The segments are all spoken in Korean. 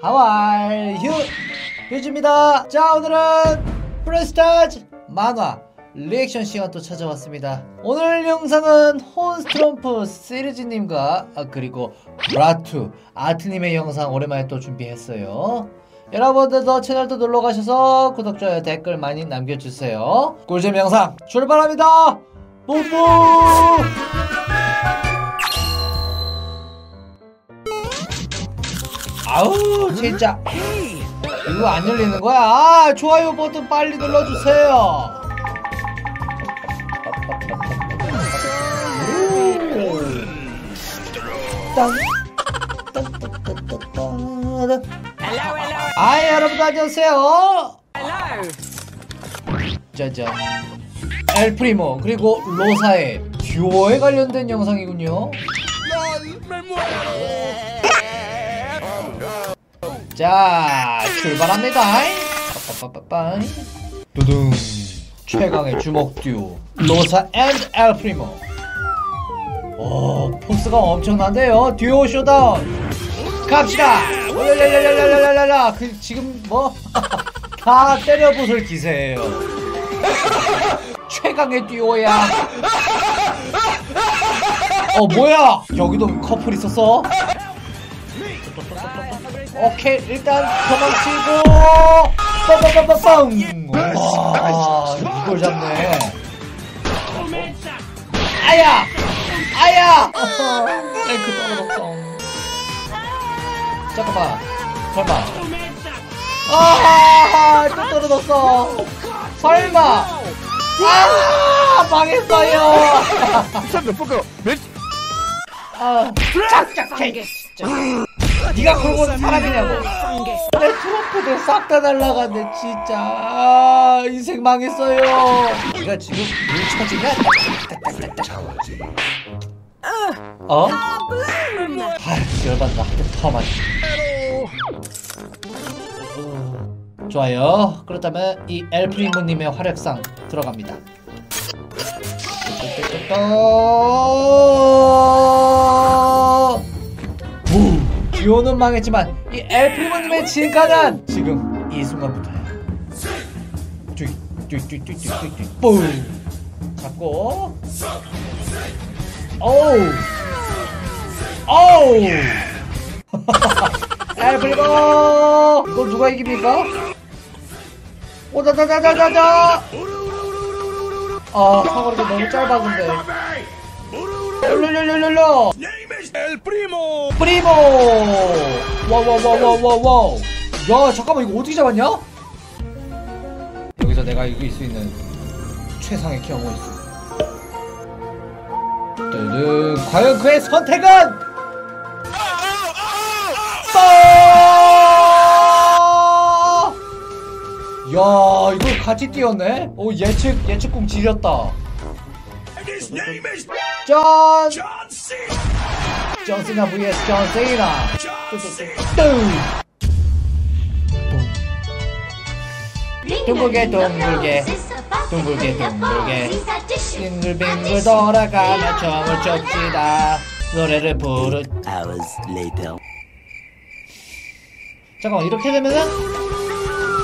하왈 휴 휴즈입니다. 자 오늘은 브롤스타즈 만화 리액션 시간 또 찾아왔습니다. 오늘 영상은 혼스트럼프 시리즈님과 아, 그리고 브라투 아트님의 영상 오랜만에 또 준비했어요. 여러분들도 채널도 놀러가셔서 구독, 좋아요, 댓글 많이 남겨주세요. 꿀잼 영상 출발합니다. 뽀뽀 아우 진짜. 이거 안 열리는 거야? 아 좋아요 버튼 빨리 눌러주세요. 아 여러분 안녕하세요. 짜잔. 엘프리모 그리고 로사의 듀오에 관련된 영상이군요 자 출발합니다. 빠빠빠빠 두둥. 최강의 주먹 듀오 로사 and 엘프리모. 오 포스가 엄청난데요. 듀오 showdown. 갑시다. 랄랄랄랄랄랄랄라. 그 지금 뭐? 다 때려 부술 기세예요. 최강의 듀오야. 어 뭐야? 여기도 커플 있었어 오케이 일단 도망치고. 빠빠빠빠빵! 와 이걸 잡네. 아야! 아야! 랭크 떨어졌어 잠깐만 설마. 아또 떨어졌어. 설마. 아 망했어요. 아 짝짝해. 진짜 네가 걸고 온 사람이냐고. 내 트럼프들 싹다 날라갔네 진짜. 아, 인생 망했어요. 네가 지금 물 처지냐? 어? 아휴 열받나 더 많이. 좋아요. 그렇다면 이 엘프리모님의 활약상 들어갑니다. 오, 듀오는 망했지만 이 엘프리모님의 진가는 지금 이 순간부터야. 뚜뚜뚜뚜뚜뚜뚜 뿡 잡고. 오우. 오우. 엘프리모 이거 누가 이깁니까? 오자자자자자자. 아 사거리가 너무 짧아 근데. 룰룰룰룰 룰 El primo. 프리모 와와와와와와 야 잠깐만 이거 어떻게 잡았냐? 여기서 내가 이길 수 있는 최상의 경우 있어 뜨든 과연 그의 선택은 빠! 야 이걸 같이 뛰었네? 오 예측 예측궁 지렸다 His name is 짠! John C. 존시나 vs 존시나 John C. 둥글게 둥글게 둥글게 둥글게 빙글빙글 돌아가며 춤을 춥시다 노래를 부르 hours later. 잠깐만 이렇게 되면은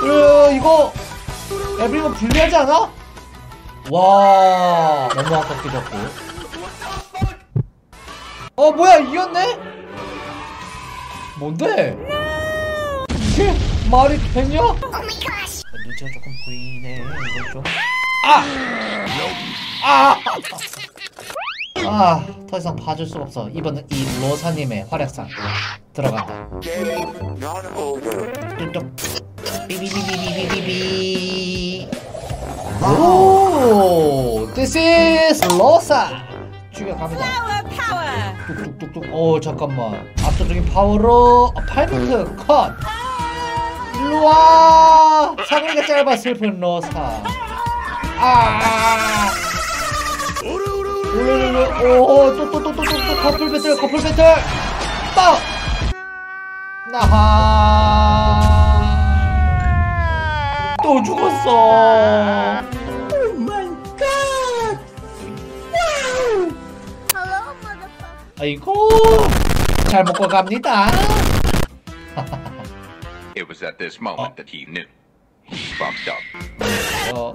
으, 이거 에브리가 불리하지 않아? 와 너무 아깝게 졌고 어 뭐야 이겼네? 뭔데? 이게 말이 되냐? 눈치가 조금 보이네 이건 좀 아! 아! 아, 더 이상 봐줄 수가 없어. 이번은 이 로사님의 활약상 들어간다. 뚝뚝. 삐비비비비비비. 오, this is 로사. 죽여갑니다. 뚝뚝뚝뚝. 오, 잠깐만. 압도적인 파워로 8비트 컷. 일로 와. 사거리가 짧아 슬픈 로사. 아. 올려올려 오또또 또 또 또 커플 배틀 커플 배틀 빡 나하 또 죽었어 아이고 잘 먹고 갑니다 It was at this moment that he knew. He fucked up. 어.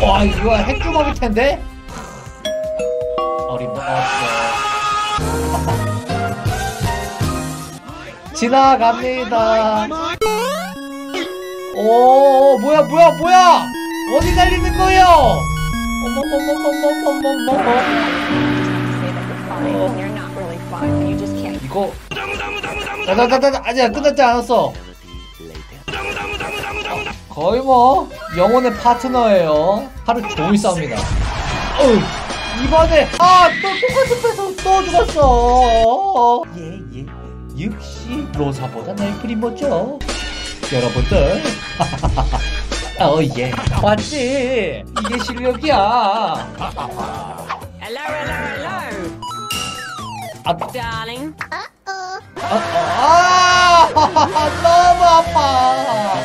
와 이거 핵주먹일 텐데. 어림없어. 지나갑니다. 오 뭐야 뭐야 뭐야 어디 달리는 거요? 어머머머머머머머머. 이거 나나나나 아니야 끝났지 않았어. 거의 뭐 영혼의 파트너예요. 하루 종일 싸웁니다. 이번에 아 또 똑같은 패서 또 죽었어. 예예 역시 로사보다 날 프리모죠. 여러분들. 어 예 맞지 이게 실력이야. Hello, hello, hello, 아, darling. 아, 아, 너무 아파.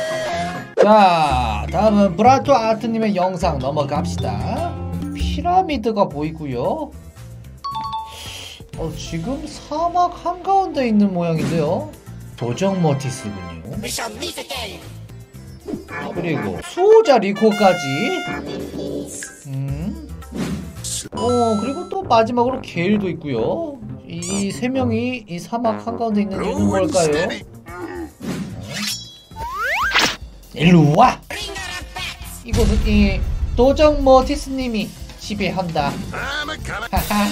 자, 다음은 브라토 아트님의 영상 넘어갑시다. 피라미드가 보이고요. 어, 지금 사막 한가운데 있는 모양인데요. 도적 모티스군요. 그리고 수호자 리코까지. 음. 어, 그리고 또 마지막으로 게일도 있고요. 이 세 명이 이 사막 한가운데 있는 이유는 뭘까요? 일로 와! 이곳은 이 도적 모티스님이 지배한다. 하하.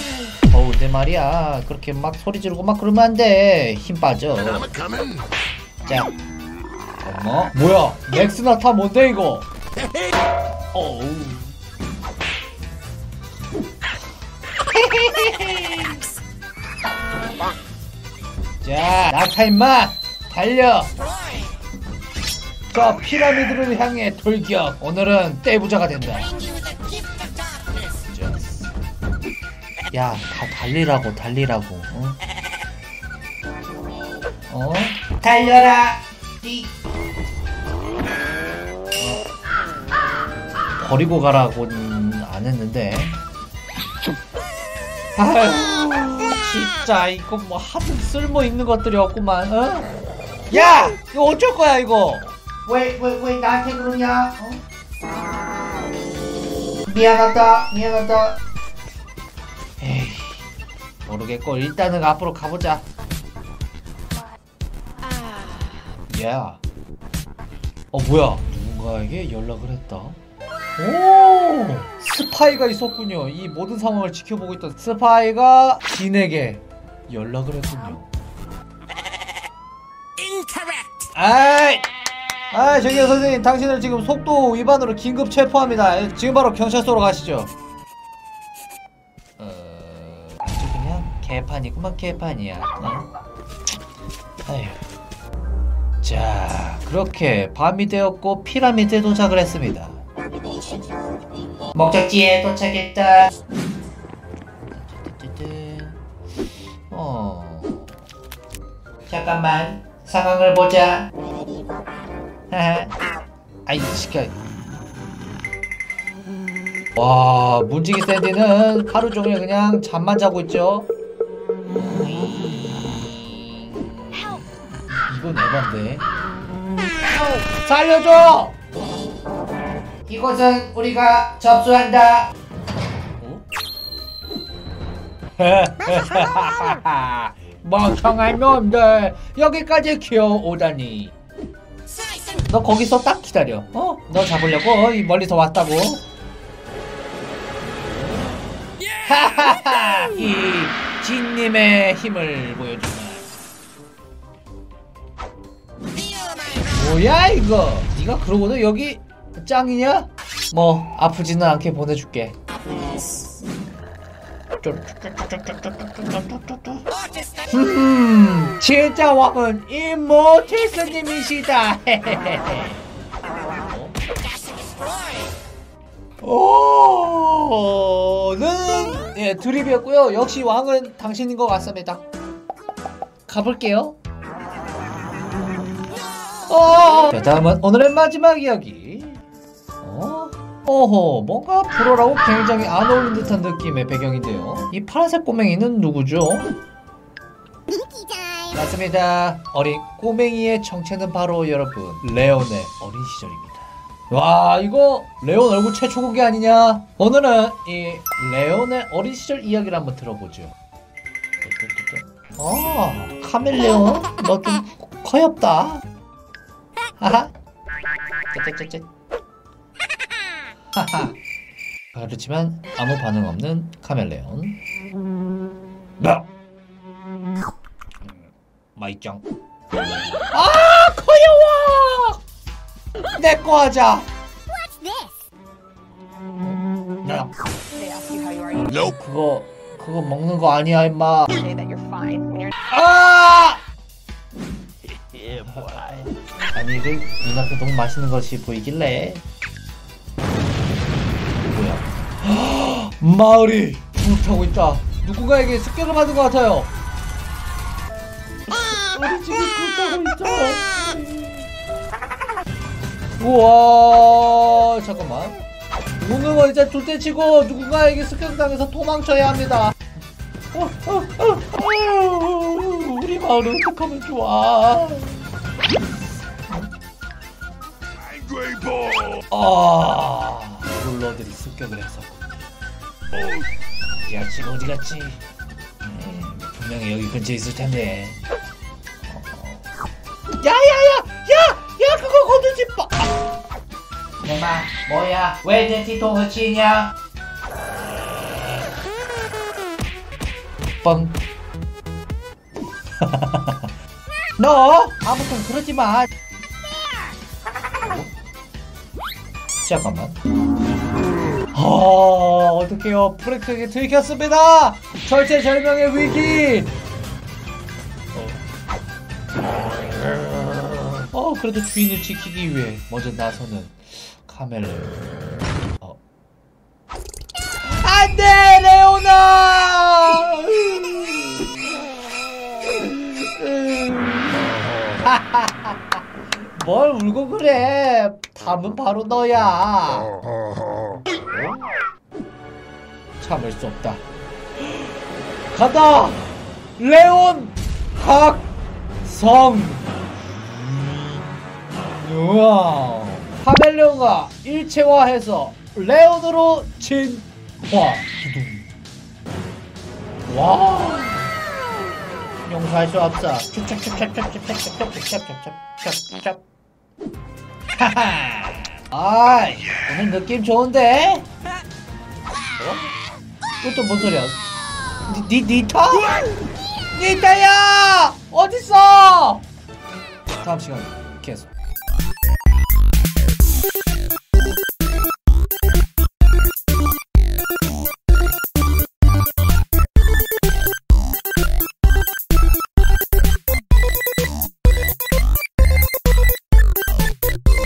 내 말이야. 그렇게 막 소리 지르고 막 그러면 안 돼. 힘 빠져. 자. 어머. 뭐야? 넥스나타 뭔데, 이거? 어우. 자, 낙타 임마! 달려! 저 피라미드를 향해 돌격! 오늘은 떼부자가 된다. 야, 다 달리라고, 달리라고. 어? 어? 달려라! 띠! 어. 버리고 가라고는 안 했는데. 아유, 진짜 이거 뭐 하도 쓸모 있는 것들이 없구만. 어? 야, 이거 어쩔 거야 이거? 왜 왜 왜 나한테 그러냐? 어? 미안하다, 미안하다. 모르겠고 일단은 앞으로 가보자. 야, 어 뭐야? 누군가에게 연락을 했다. 오! 스파이가 있었군요. 이 모든 상황을 지켜보고 있던 스파이가 진에게 연락을 했군요. 아이! 아 저기요 선생님. 당신을 지금 속도 위반으로 긴급 체포합니다. 지금 바로 경찰서로 가시죠 어... 아주 그냥 개판이구만 개판이야 어? 아휴 자 그렇게 밤이 되었고 피라미드에 도착을 했습니다 목적지에 도착했다. 어. 잠깐만 상황을 보자. 아이 시켜. 와 문지기 샌디는 하루 종일 그냥 잠만 자고 있죠. 이건 에반데. 살려줘! 이곳은 우리가 접수한다. 멍청한 놈들 여기까지 기어오다니. 너 거기서 딱 기다려. 어? 너 잡으려고 이 멀리서 왔다고. 하하하! 이 진님의 힘을 보여주마. 뭐야 이거? 네가 그러고도 여기 짱이냐? 뭐 아프지는 않게 보내줄게. 음, 진짜 왕은 이모티스님이시다. 오는 예 드립이었고요. 역시 왕은 당신인 것 같습니다. 가볼게요. 어. 자, 다음은 오늘의 마지막 이야기. 어? 어허, 뭔가 불어라고 굉장히 안 어울리는 듯한 느낌의 배경인데요. 이 파란색 꼬맹이는 누구죠? 맞습니다. 어린 꼬맹이의 정체는 바로 여러분 레온의 어린 시절입니다. 와 이거 레온 얼굴 최초 공개 아니냐? 오늘은 이 레온의 어린 시절 이야기를 한번 들어보죠. 어 카멜레온 너 좀 커엽다. 하하. 하하. 그렇지만 아무 반응 없는 카멜레온. 야. 마이짱. 아 커요워. 내 거 하자. 야, Nope. 그거 그거 먹는 거 아니야 임마. 아! 아니 그 눈앞에 너무 맛있는 것이 보이길래. 뭐야? 마을이 불타고 있다. 누군가에게 습격을 받은 것 같아요. 우리 집이 불타고 있어 우와 잠깐만. 거 이제 둘째치고 누군가에게 습격당해서 도망쳐야 합니다. 어, 어, 어, 어, 우리 마을은 어떡하면 좋아. 아 롤러들이 습격을 해서. 야 지금 어디 갔지? 음, 분명히 여기 근처에 있을 텐데. 야야야 건들지 마. 내마 뭐야? 왜 내 뒤통을 치냐? 뻥 너 아무튼 그러지 마. 잠깐만. 아 어떡해요. 브레이크에 들켰습니다. 절체절명의 위기 그래도 주인을 지키기 위해 먼저 나서는 카멜레 어. 안돼 레오나! 뭘 울고 그래? 답은 바로 너야. 어? 참을 수 없다. 가다! 레온 각성 우와. 파벨레온과 일체화해서 레오드로 진화. 와. 용서할 수 없어. 하하. 아, 오늘 느낌 좋은데? 어? 이것도 뭔 소리야? 니, 니, 니타? 니타야! 어딨어? 다음 시간에.